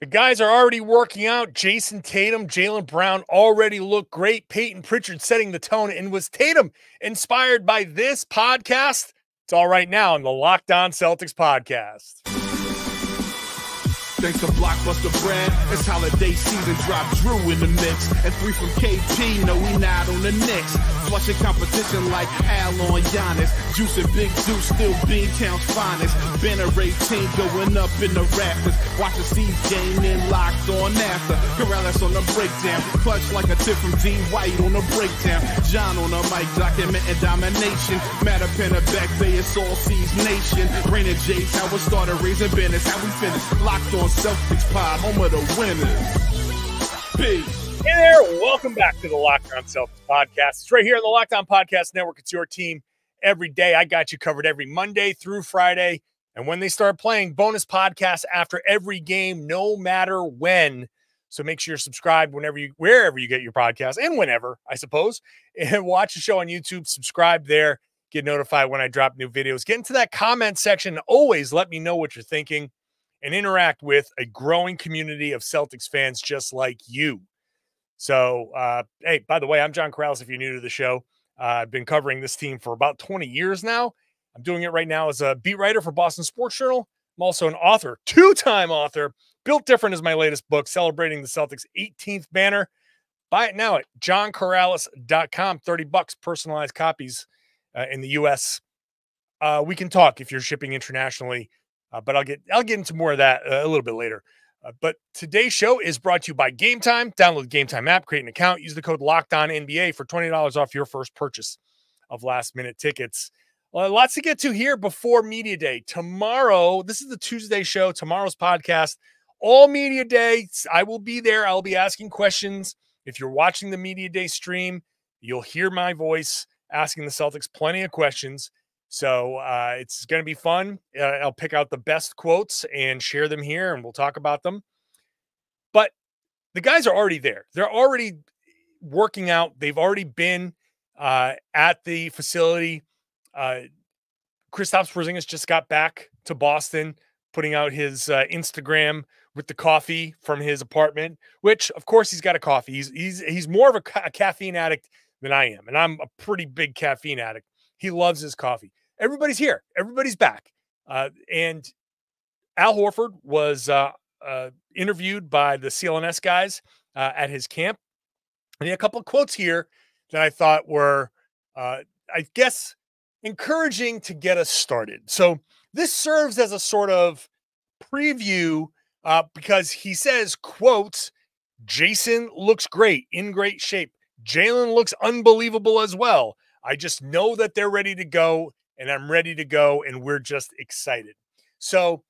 The guys are already working out. Jayson Tatum, Jaylen Brown already look great. Payton Pritchard setting the tone. And was Tatum inspired by this podcast? It's all right now on the Locked On Celtics podcast. Thanks to Blockbuster brand, it's holiday season. Drop Drew in the mix. And three from KP, no, we not on the Knicks. Flushing competition like Al on Giannis. Juice and Big Zeus, still Beantown's finest. Banner 18 going up in the rafters. Watch the Steve game in locked on NASA. Karalis on the breakdown. Clutch like a tip from D White on the breakdown. John on the mic documenting domination. Matter pen back bay, it's all C's nation. Rain Jace, how it started, raising business, how we finish. Locked on Celtics pod, home of the winners. Peace. Hey there, welcome back to the Locked On Celtics podcast. It's right here on the Locked On Podcast Network. It's your team every day. I got you covered every Monday through Friday. And when they start playing, bonus podcasts after every game, no matter when. So make sure you're subscribed whenever you wherever you get your podcast and whenever, I suppose. And watch the show on YouTube, subscribe there, get notified when I drop new videos. Get into that comment section. Always let me know what you're thinking and interact with a growing community of Celtics fans just like you. So, uh, hey, by the way, I'm John Karalis. If you're new to the show, uh, I've been covering this team for about 20 years now. I'm doing it right now as a beat writer for Boston Sports Journal. I'm also an author, two time author. Built Different is my latest book celebrating the Celtics' 18th banner. Buy it now at johnkaralis.com. 30 bucks, personalized copies uh, in the US. Uh, we can talk if you're shipping internationally uh, but I'll get I'll get into more of that uh, a little bit later. Uh, but today's show is brought to you by Gametime. Download the Gametime app, create an account, use the code Locked On NBA for twenty dollars off your first purchase of last minute tickets. Well, lots to get to here before Media Day. Tomorrow, this is the Tuesday show, tomorrow's podcast, all Media Day. I will be there. I'll be asking questions. If you're watching the Media Day stream, you'll hear my voice asking the Celtics plenty of questions. So uh, it's going to be fun. Uh, I'll pick out the best quotes and share them here, and we'll talk about them. But the guys are already there. They're already working out. They've already been uh, at the facility. Uh, Porzingis just got back to Boston, putting out his uh, Instagram with the coffee from his apartment. Which, of course, he's got a coffee. He's he's he's more of a, ca- a caffeine addict than I am, and I'm a pretty big caffeine addict. He loves his coffee everybody's here. Everybody's back. Uh, and Al Horford was uh, uh, interviewed by the CLNS guys uh, at his camp. And he had a couple of quotes here that I thought were, uh, I guess, encouraging to get us started. So this serves as a sort of preview uh, because he says, quote, Jayson looks great, in great shape. Jaylen looks unbelievable as well. I just know that they're ready to go and I'm ready to go, and we're just excited. So,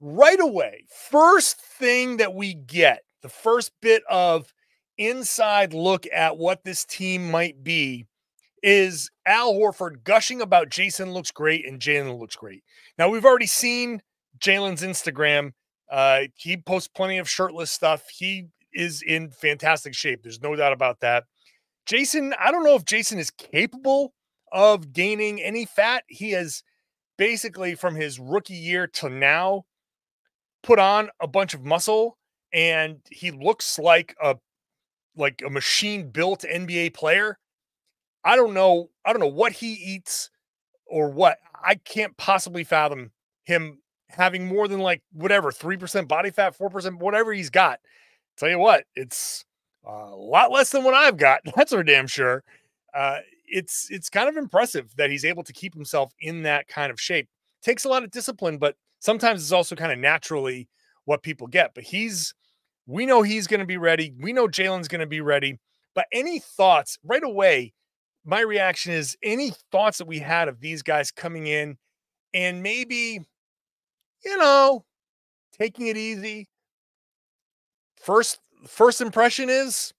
right away, first thing that we get, the first bit of inside look at what this team might be is Al Horford gushing about Jayson looks great and Jaylen looks great. Now, we've already seen Jaylen's Instagram. Uh, he posts plenty of shirtless stuff. He is in fantastic shape. There's no doubt about that. Jayson, I don't know if Jayson is capable of gaining any fat. He has basically from his rookie year to now put on a bunch of muscle and he looks like a like a machine built NBA player. I don't know I don't know what he eats or what. I can't possibly fathom him having more than like whatever 3% body fat, 4% whatever he's got. Tell you what, it's a lot less than what I've got. That's for damn sure. Uh, it's it's kind of impressive that he's able to keep himself in that kind of shape. Takes a lot of discipline, but sometimes it's also kind of naturally what people get. But he's we know he's going to be ready. We know Jaylen's going to be ready. But any thoughts right away? My reaction is any thoughts that we had of these guys coming in and maybe, you know, taking it easy. First, first impression is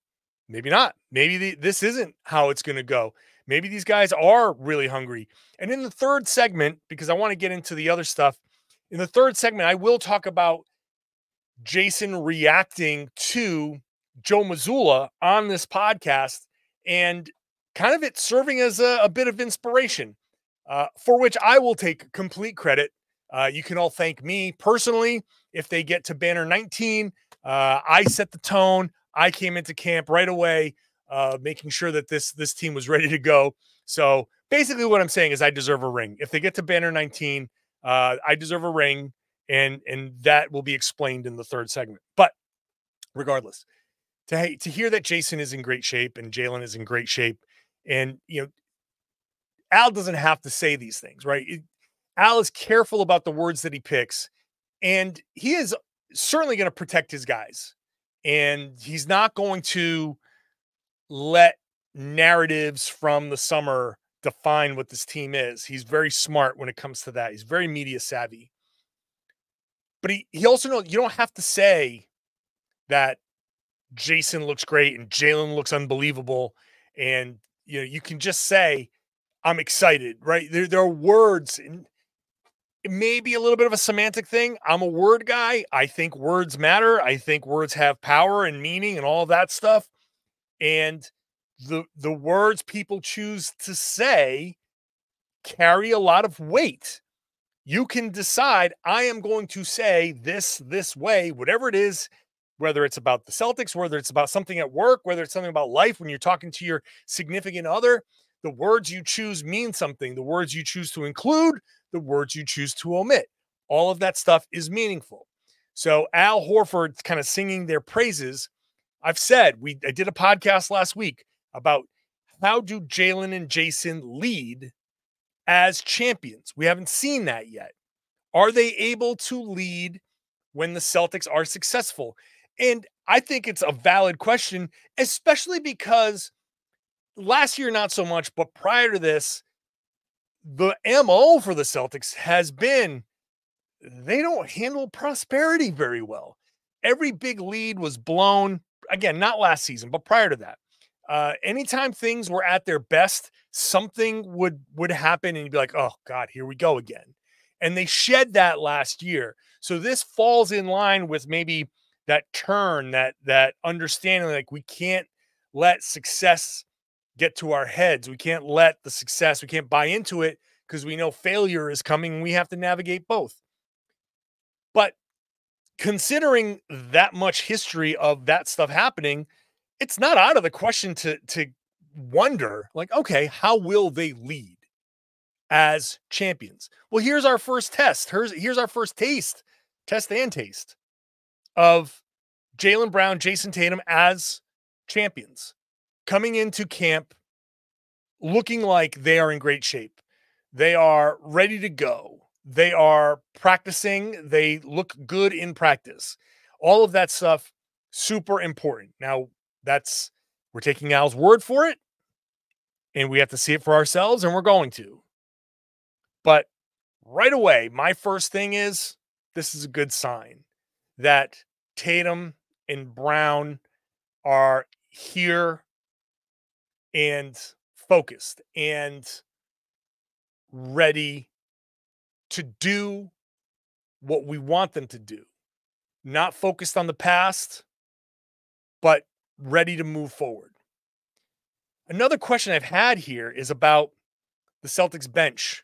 maybe not. Maybe the, this isn't how it's going to go. Maybe these guys are really hungry. And in the third segment, because I want to get into the other stuff, in the third segment, I will talk about Jayson reacting to Joe Mazzulla on this podcast and kind of it serving as a, a bit of inspiration, uh, for which I will take complete credit. Uh, you can all thank me personally if they get to banner 19. Uh, I set the tone. I came into camp right away, uh, making sure that this this team was ready to go. So basically, what I'm saying is I deserve a ring. If they get to banner 19, uh, I deserve a ring, and and that will be explained in the third segment. But regardless, to to hear that Jayson is in great shape and Jaylen is in great shape, and you know, Al doesn't have to say these things, right? It, Al is careful about the words that he picks, and he is certainly going to protect his guys, and he's not going to let narratives from the summer define what this team is. He's very smart when it comes to that. He's very media savvy. But he, he also knows you don't have to say that Jayson looks great and Jaylen looks unbelievable. And you know, you can just say, I'm excited, right? There, there are words and it may be a little bit of a semantic thing. I'm a word guy. I think words matter. I think words have power and meaning and all that stuff. And the the words people choose to say carry a lot of weight. You can decide I am going to say this this way, whatever it is, whether it's about the Celtics, whether it's about something at work, whether it's something about life when you're talking to your significant other, the words you choose mean something. The words you choose to include, the words you choose to omit. All of that stuff is meaningful. So Al Horford kind of singing their praises. I've said we I did a podcast last week about how do Jaylen and Jayson lead as champions? We haven't seen that yet. Are they able to lead when the Celtics are successful? And I think it's a valid question, especially because last year, not so much, but prior to this, the MO for the Celtics has been they don't handle prosperity very well. Every big lead was blown, again, not last season, but prior to that uh, anytime things were at their best, something would would happen, and you'd be like, "Oh God, here we go again." And they shed that last year, so this falls in line with maybe that turn, that that understanding, like we can't let success get to our heads. We can't let the success, we can't buy into it because we know failure is coming. we have to navigate both. But considering that much history of that stuff happening, it's not out of the question to to wonder like okay how will they lead as champions? Well here's our first test. Here's here's our first taste test and taste of Jaylen brown Jayson tatum as champions coming into camp looking like they are in great shape. They are ready to go they are practicing they look good in practice all of that stuff super important now that's we're taking Al's word for it, and we have to see it for ourselves, and we're going to. But right away, my first thing is this is a good sign that Tatum and Brown are here and focused and ready to do what we want them to do. Not focused on the past, but ready to move forward. Another question I've had here is about the Celtics bench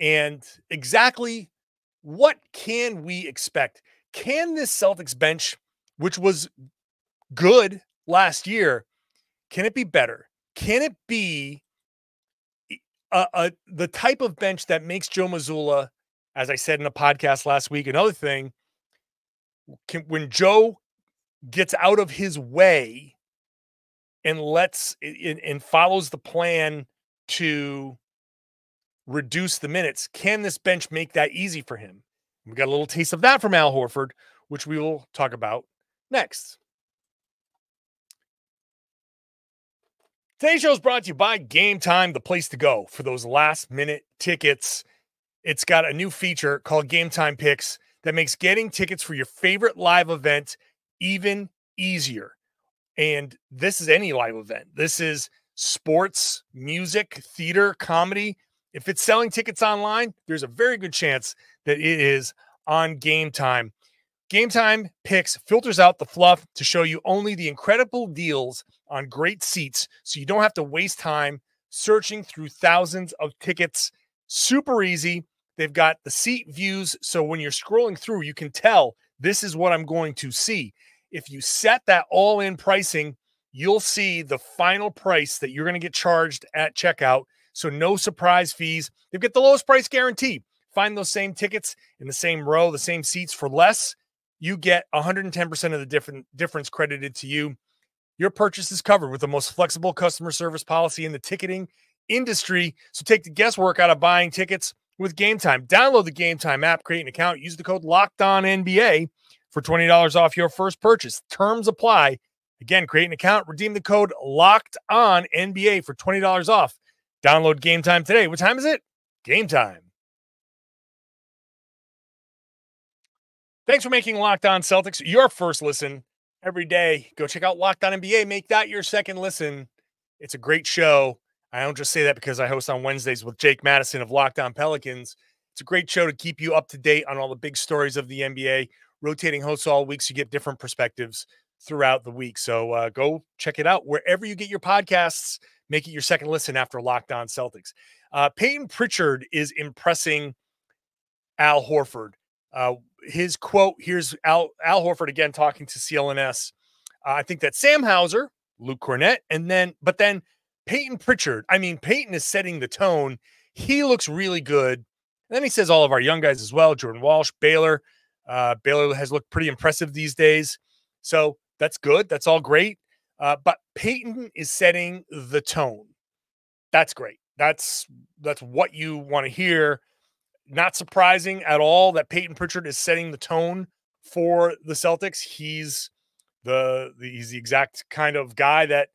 and exactly what can we expect? Can this Celtics bench, which was good last year, can it be better? Can it be a, a, the type of bench that makes Joe Mazzulla, as I said in a podcast last week, another thing, can, when Joe gets out of his way and lets and, and follows the plan to reduce the minutes, can this bench make that easy for him? We got a little taste of that from Al Horford, which we will talk about next. Today's show is brought to you by Gametime, the place to go for those last minute tickets. It's got a new feature called Game Time Picks that makes getting tickets for your favorite live event even easier. And this is any live event. This is sports, music, theater, comedy. If it's selling tickets online, there's a very good chance that it is on Gametime. Game time picks filters out the fluff to show you only the incredible deals on great seats so you don't have to waste time searching through thousands of tickets. Super easy. They've got the seat views. So when you're scrolling through, you can tell this is what I'm going to see. If you set that all in pricing, you'll see the final price that you're going to get charged at checkout. So no surprise fees. They've got the lowest price guarantee. Find those same tickets in the same row, the same seats for less. You get 110% of the different difference credited to you. Your purchase is covered with the most flexible customer service policy in the ticketing industry. So take the guesswork out of buying tickets with Gametime. Download the Gametime app, create an account, use the code Locked On NBA for $20 off your first purchase. Terms apply. Again, create an account, redeem the code Locked On NBA for $20 off. Download Gametime today. What time is it? Gametime. Thanks for making Locked On Celtics your first listen every day. Go check out Locked On NBA. Make that your second listen. It's a great show. I don't just say that because I host on Wednesdays with Jake Madison of Locked On Pelicans. It's a great show to keep you up to date on all the big stories of the NBA. Rotating hosts all week, so you get different perspectives throughout the week. So uh, go check it out wherever you get your podcasts. Make it your second listen after Locked On Celtics. Uh, Payton Pritchard is impressing Al Horford. Uh, his quote here's Al, Al Horford again talking to CLNS. Uh, I think that Sam Hauser, Luke Kornet, and then, but then Payton Pritchard. I mean, Payton is setting the tone. He looks really good. And then he says all of our young guys as well Jordan Walsh, Baylor. Uh, Baylor has looked pretty impressive these days. So that's good. That's all great. Uh, but Payton is setting the tone. That's great. That's that's what you want to hear. Not surprising at all that Payton Pritchard is setting the tone for the Celtics. He's the, the he's the exact kind of guy that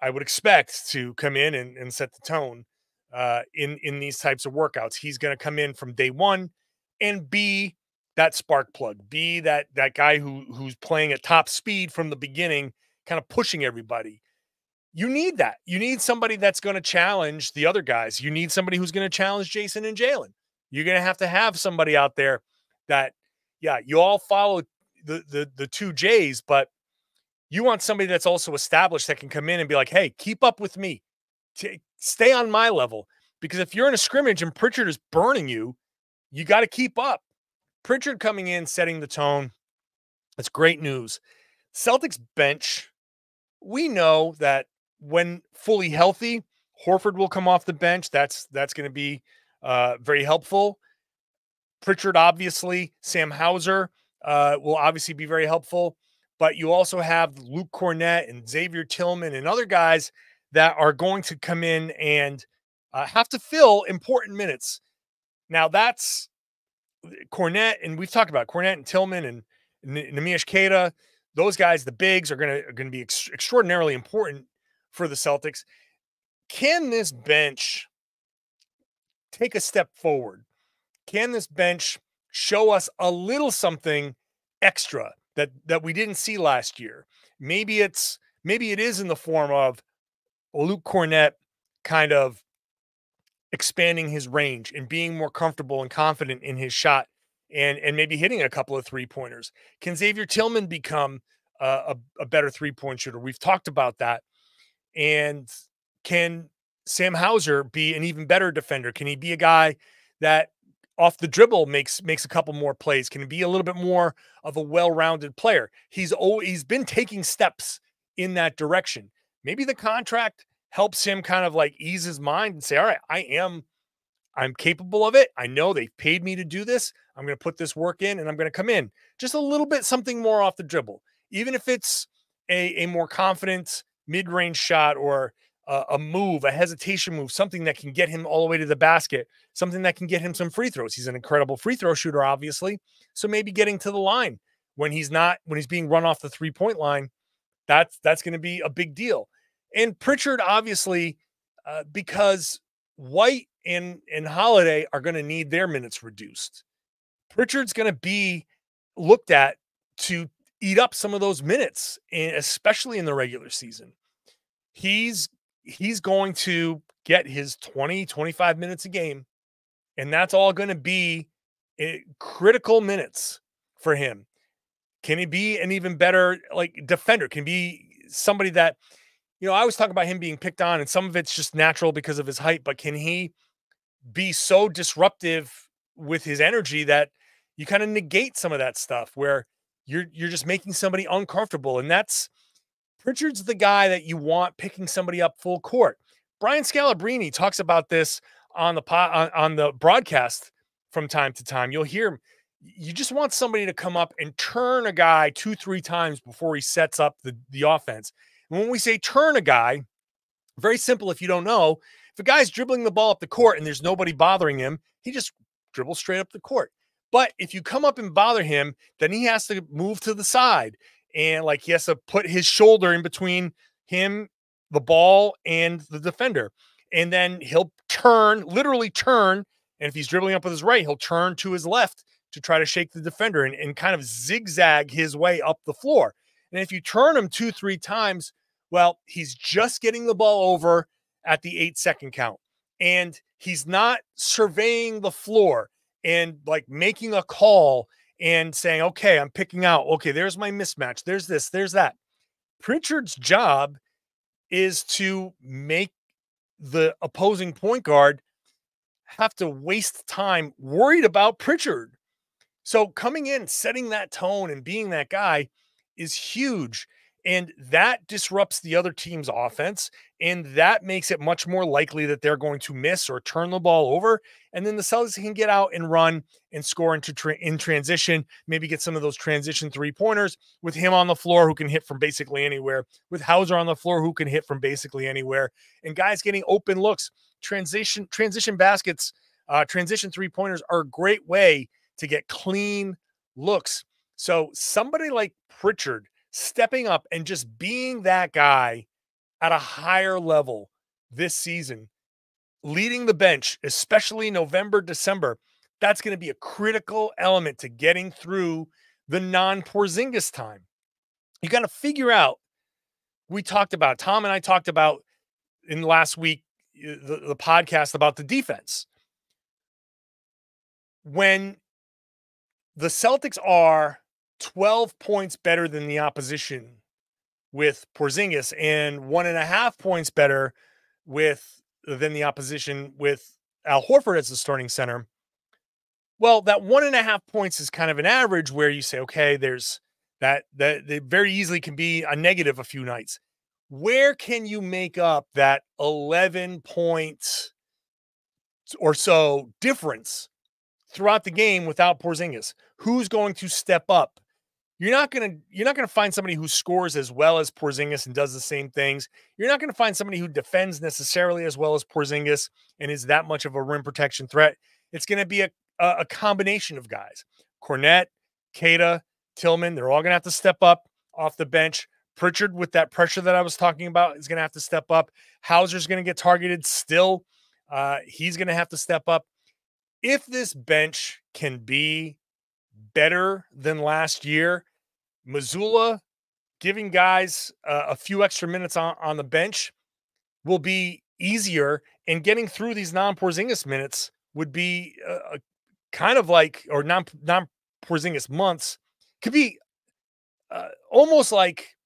I would expect to come in and, and set the tone uh, in in these types of workouts. He's going to come in from day one and be that spark plug, be that that guy who who's playing at top speed from the beginning, kind of pushing everybody. You need that. You need somebody that's going to challenge the other guys. You need somebody who's going to challenge Jayson and Jaylen. You're going to have to have somebody out there that, yeah, you all follow the the the two J's, but you want somebody that's also established that can come in and be like, hey, keep up with me, T- stay on my level. Because if you're in a scrimmage and Pritchard is burning you, you got to keep up. Pritchard coming in, setting the tone. That's great news. Celtics bench, we know that when fully healthy, Horford will come off the bench. That's that's going to be uh, very helpful. Pritchard, obviously, Sam Hauser uh, will obviously be very helpful but you also have Luke Kornet and Xavier Tillman and other guys that are going to come in and uh, have to fill important minutes. Now that's Kornet, and we've talked about Kornet and Tillman and Neemias Queta. Those guys, the bigs, are going to going to be ex- extraordinarily important for the Celtics. Can this bench take a step forward? Can this bench show us a little something extra that that we didn't see last year. Maybe it's maybe it is in the form of Luke Kornet kind of expanding his range and being more comfortable and confident in his shot and and maybe hitting a couple of three pointers. Can Xavier Tillman become a, a, a better three point shooter? We've talked about that. And can Sam Hauser be an even better defender? Can he be a guy that off the dribble makes makes a couple more plays? Can he be a little bit more of a well-rounded player? He's always he's been taking steps in that direction. Maybe the contract helps him kind of like ease his mind and say all right i am i'm capable of it. I know they've paid me to do this. I'm going to put this work in and i'm going to come in. Just a little bit something more off the dribble. Even if it's a, a more confident mid-range shot or a, move, a hesitation move, something that can get him all the way to the basket, something that can get him some free throws. He's an incredible free throw shooter, obviously. So maybe getting to the line when he's not when he's being run off the three point line, that's that's going to be a big deal. And Pritchard, obviously, uh, because White and and Holiday are going to need their minutes reduced. Pritchard's going to be looked at to eat up some of those minutes, especially in the regular season. He's he's going to get his 20, 25 minutes a game. And that's all going to be eh, critical minutes for him. Can he be an even better like defender? Can be somebody that, you know, I always talk about him being picked on, and some of it's just natural because of his height, but can he be so disruptive with his energy that you kind of negate some of that stuff where you're you're just making somebody uncomfortable. And that's Pritchard's the guy that you want picking somebody up full court. Brian Scalabrine talks about this on the on, on the broadcast from time to time. You'll hear. You just want somebody to come up and turn a guy two, three times before he sets up the, the offense. And when we say turn a guy, very simple if you don't know, if a guy's dribbling the ball up the court and there's nobody bothering him, he just dribbles straight up the court. But if you come up and bother him, then he has to move to the side and like he has to put his shoulder in between him, the ball, and the defender. And then he'll turn, literally turn. And if he's dribbling up with his right, he'll turn to his left to try to shake the defender and, and kind of zigzag his way up the floor. And if you turn him two, three times, well, he's just getting the ball over at the eight second count. And he's not surveying the floor and like making a call and saying, okay, I'm picking out, okay, there's my mismatch. There's this, there's that. Pritchard's job is to make the opposing point guard have to waste time worried about Pritchard. So coming in, setting that tone and being that guy is huge. And that disrupts the other team's offense. And that makes it much more likely that they're going to miss or turn the ball over. And then the Celtics can get out and run and score into tra- in transition, maybe get some of those transition three pointers with him on the floor who can hit from basically anywhere, with Hauser on the floor who can hit from basically anywhere, and guys getting open looks. Transition transition baskets, uh, transition three pointers are a great way to get clean looks. So somebody like Pritchard stepping up and just being that guy at a higher level this season, leading the bench, especially November, December, that's going to be a critical element to getting through the non Porzingis time. You got to figure out. We talked about Tom and I talked about in last week the, the podcast about the defense. When the Celtics are 12 points better than the opposition with Porzingis and one and a half points better with than the opposition with Al Horford as the starting center. Well, that one and a half points is kind of an average where you say, okay, there's that that they very easily can be a negative a few nights. Where can you make up that 11 points or so difference throughout the game without Porzingis? Who's going to step up? You're not gonna you're not gonna find somebody who scores as well as Porzingis and does the same things. You're not gonna find somebody who defends necessarily as well as Porzingis and is that much of a rim protection threat. It's gonna be a a, combination of guys. Kornet, Queta, Tillman, they're all gonna have to step up off the bench. Pritchard, with that pressure that I was talking about, is gonna have to step up. Hauser's gonna get targeted still. Uh, he's gonna have to step up. If this bench can be better than last year, Mazzulla giving guys uh, a few extra minutes on, on the bench will be easier, and getting through these non Porzingis minutes would be uh, kind of like, or non non Porzingis months could be uh, almost like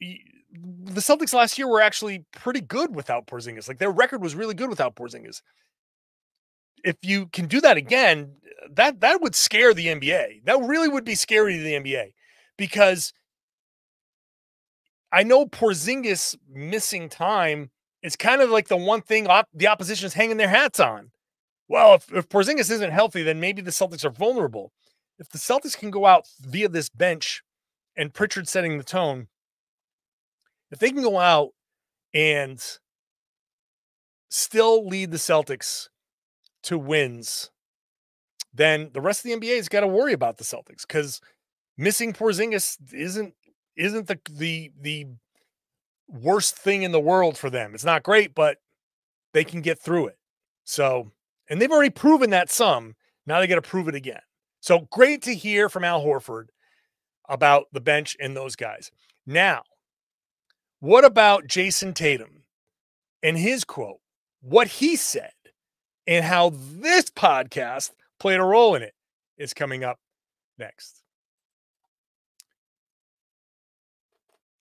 the Celtics last year were actually pretty good without Porzingis. Like their record was really good without Porzingis. If you can do that again, that that would scare the NBA. That really would be scary to the NBA because I know Porzingis missing time is kind of like the one thing op- the opposition is hanging their hats on. Well, if, if Porzingis isn't healthy, then maybe the Celtics are vulnerable. If the Celtics can go out via this bench and Pritchard setting the tone, if they can go out and still lead the Celtics to wins then the rest of the NBA has got to worry about the Celtics because missing Porzingis isn't isn't the the the worst thing in the world for them. It's not great, but they can get through it. So, and they've already proven that some. Now they got to prove it again. So great to hear from Al Horford about the bench and those guys. Now, what about Jayson Tatum and his quote? What he said and how this podcast played a role in it is coming up next.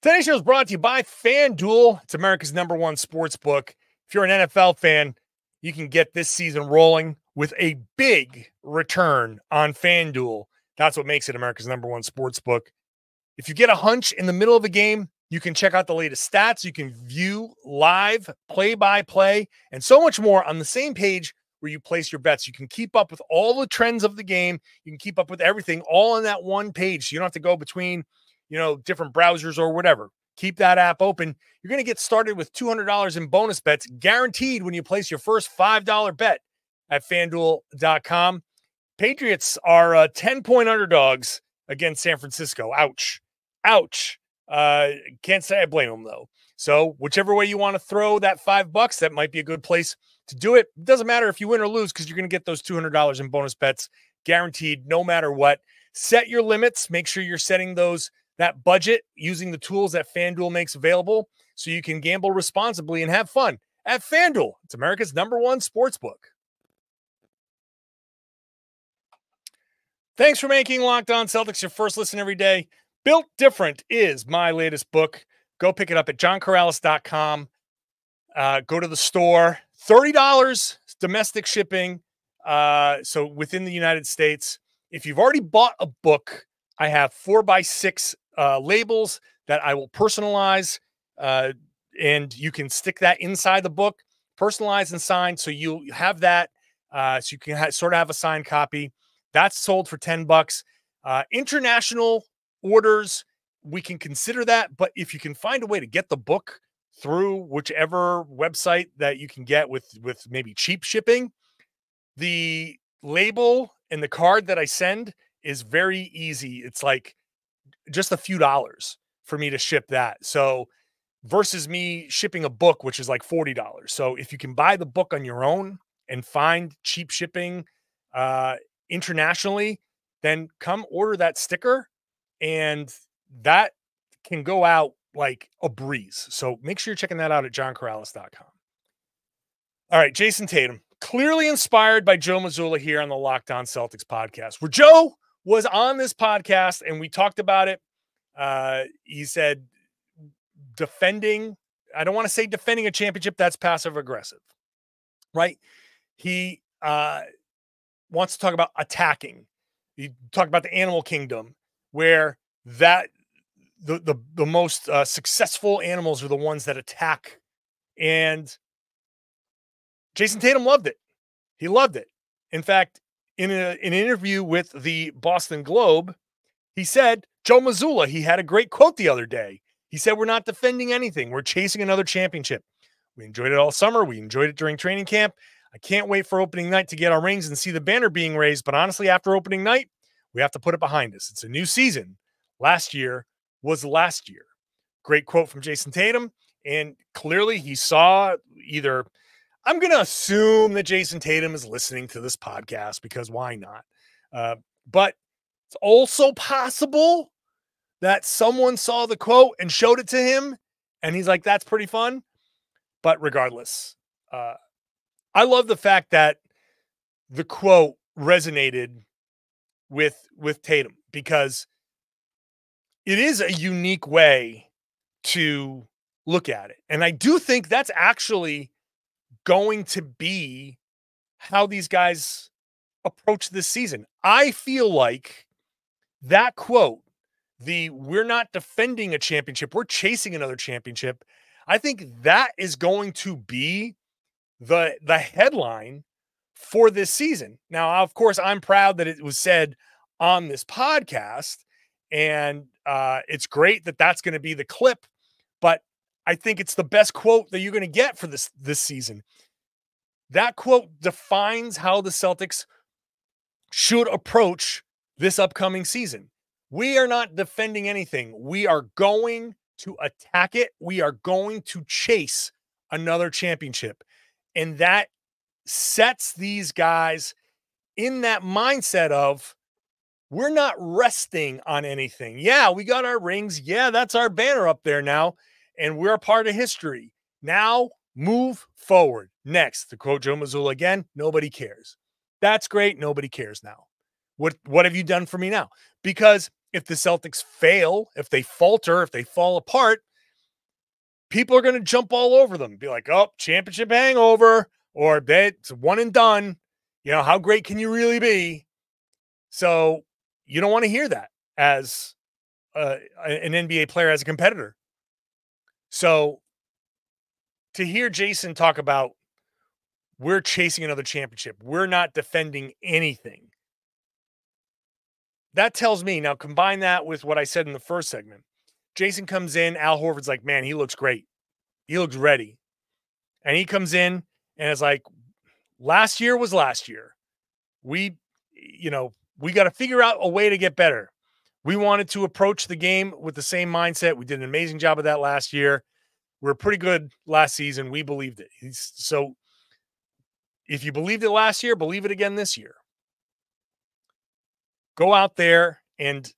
Today's show is brought to you by FanDuel. It's America's number one sports book. If you're an NFL fan, you can get this season rolling with a big return on FanDuel. That's what makes it America's number one sports book. If you get a hunch in the middle of a game, you can check out the latest stats. You can view live play by play and so much more on the same page where you place your bets. You can keep up with all the trends of the game. You can keep up with everything all on that one page. So you don't have to go between, you know, different browsers or whatever. Keep that app open. You're going to get started with $200 in bonus bets guaranteed when you place your first $5 bet at fanduel.com. Patriots are uh, 10 point underdogs against San Francisco. Ouch. Ouch. Uh, can't say I blame them though. So, whichever way you want to throw that five bucks, that might be a good place to do it. It doesn't matter if you win or lose because you're going to get those $200 in bonus bets guaranteed no matter what. Set your limits. Make sure you're setting those that budget using the tools that FanDuel makes available so you can gamble responsibly and have fun at FanDuel. It's America's number one sports book. Thanks for making Locked On Celtics your first listen every day. Built Different is my latest book. Go pick it up at johnkaralis.com. Uh, go to the store. $30 domestic shipping. Uh, so within the United States. If you've already bought a book, I have four by six uh, labels that I will personalize. Uh, and you can stick that inside the book, personalized and signed. So you have that. Uh, so you can sort of have a signed copy. That's sold for 10 bucks. Uh, international orders, we can consider that. But if you can find a way to get the book through whichever website that you can get with with maybe cheap shipping, the label and the card that I send is very easy. It's like just a few dollars for me to ship that. So versus me shipping a book, which is like $40. So if you can buy the book on your own and find cheap shipping uh, internationally, then come order that sticker and that can go out like a breeze. So make sure you're checking that out at johnkaralis.com. All right, Jayson Tatum, clearly inspired by Joe Mazzulla here on the Locked On Celtics podcast, where Joe was on this podcast and we talked about it. Uh, he said defending, I don't want to say defending a championship, that's passive aggressive, right? He uh, wants to talk about attacking. He talked about the animal kingdom, where that the the, the most uh, successful animals are the ones that attack. And Jayson Tatum loved it. He loved it. In fact, in, a, in an interview with the Boston Globe, he said, Joe Mazzulla, he had a great quote the other day. He said, We're not defending anything. We're chasing another championship. We enjoyed it all summer. We enjoyed it during training camp. I can't wait for opening night to get our rings and see the banner being raised. But honestly, after opening night, we have to put it behind us. It's a new season. Last year was last year. Great quote from Jayson Tatum. And clearly he saw either, I'm going to assume that Jayson Tatum is listening to this podcast because why not? Uh, but it's also possible that someone saw the quote and showed it to him and he's like, that's pretty fun. But regardless, uh, I love the fact that the quote resonated with with Tatum because it is a unique way to look at it. And I do think that's actually going to be how these guys approach this season. I feel like that quote, the we're not defending a championship, we're chasing another championship. I think that is going to be the the headline for this season. Now, of course, I'm proud that it was said on this podcast and uh, it's great that that's going to be the clip, but I think it's the best quote that you're going to get for this this season. That quote defines how the Celtics should approach this upcoming season. We are not defending anything. We are going to attack it. We are going to chase another championship. And that sets these guys in that mindset of we're not resting on anything. Yeah, we got our rings. Yeah, that's our banner up there now. And we're a part of history. Now move forward. Next, to quote Joe Mazzulla again, nobody cares. That's great. Nobody cares now. What what have you done for me now? Because if the Celtics fail, if they falter, if they fall apart, people are going to jump all over them. Be like, oh, championship hangover, or it's one and done. You know, how great can you really be? So you don't want to hear that as uh, an NBA player, as a competitor. So to hear Jayson talk about we're chasing another championship, we're not defending anything. That tells me now, combine that with what I said in the first segment. Jayson comes in, Al Horford's like, man, he looks great. He looks ready. And he comes in and it's like, last year was last year. We, you know, we got to figure out a way to get better. We wanted to approach the game with the same mindset. We did an amazing job of that last year. We are pretty good last season. We believed it. He's, so if you believed it last year, believe it again this year. Go out there and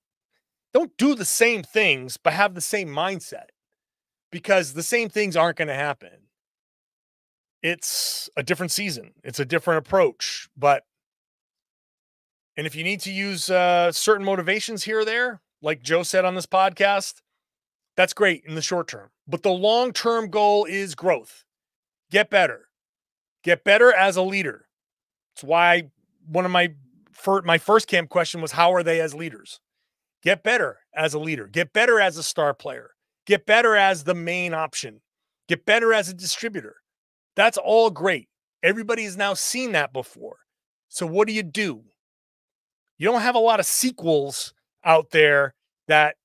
don't do the same things, but have the same mindset because the same things aren't going to happen. It's a different season, it's a different approach. But, and if you need to use uh, certain motivations here or there, like Joe said on this podcast, that's great in the short term. But the long term goal is growth. Get better. Get better as a leader. It's why one of my for my first camp question was how are they as leaders? Get better as a leader. Get better as a star player. Get better as the main option. Get better as a distributor. That's all great. Everybody has now seen that before. So what do you do? You don't have a lot of sequels out there that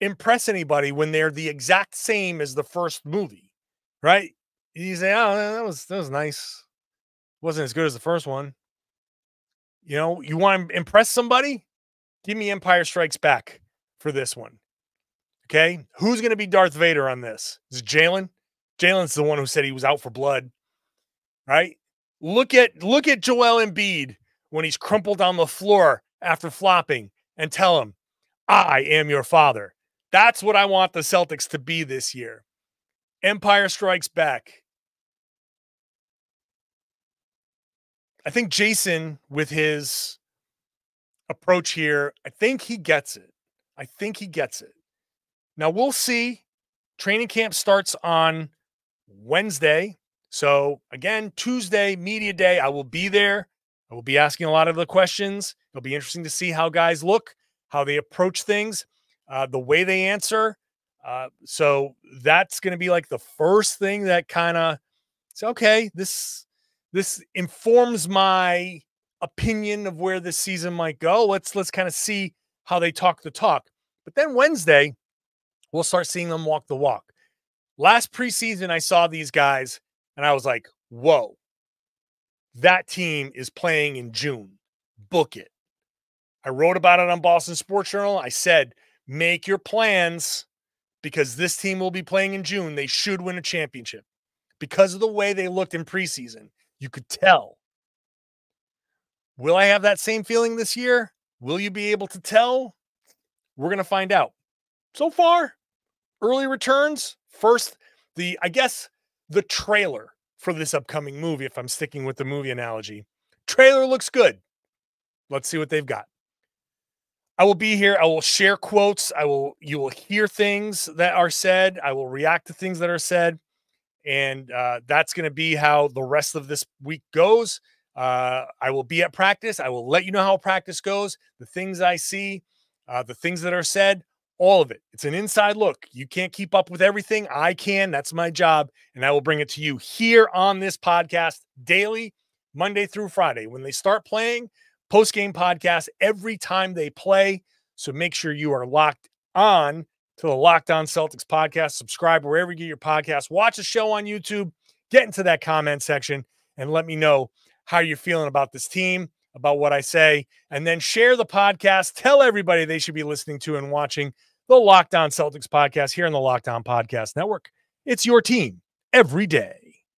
impress anybody when they're the exact same as the first movie, right? You say, "Oh, that was that was nice. wasn't as good as the first one." You know, you want to impress somebody? Give me Empire Strikes Back for this one. Okay. Who's going to be Darth Vader on this? Is Jaylen? Jaylen's the one who said he was out for blood. Right? Look at look at Joel Embiid when he's crumpled on the floor after flopping and tell him, I am your father. That's what I want the Celtics to be this year. Empire Strikes Back. I think Jayson with his approach here, I think he gets it. I think he gets it. Now we'll see. Training camp starts on Wednesday. So again, Tuesday, media day, I will be there. I will be asking a lot of the questions. It'll be interesting to see how guys look, how they approach things, uh, the way they answer. Uh, so that's going to be like the first thing that kind of say, okay, this this informs my opinion of where this season might go. Let's let's kind of see how they talk the talk. But then Wednesday, we'll start seeing them walk the walk. Last preseason, I saw these guys and I was like, whoa, that team is playing in June. Book it. I wrote about it on Boston Sports Journal. I said, make your plans because this team will be playing in June. They should win a championship because of the way they looked in preseason. You could tell Will I have that same feeling this year? Will you be able to tell? We're going to find out. So far, early returns. First, the, I guess, the trailer for this upcoming movie, if I'm sticking with the movie analogy. Trailer looks good. Let's see what they've got. I will be here. I will share quotes. I will, you will hear things that are said. I will react to things that are said. And uh, that's going to be how the rest of this week goes. Uh, I will be at practice. I will let you know how practice goes, the things I see, uh, the things that are said, all of it. It's an inside look. You can't keep up with everything. I can. That's my job. And I will bring it to you here on this podcast daily, Monday through Friday. When they start playing, post game podcast every time they play. So make sure you are locked on to the Locked On Celtics podcast. Subscribe wherever you get your podcast. Watch the show on YouTube. Get into that comment section and let me know how you're feeling about this team, about what I say, and then share the podcast. Tell everybody they should be listening to and watching the Locked On Celtics podcast here on the Locked On Podcast Network. It's your team every day.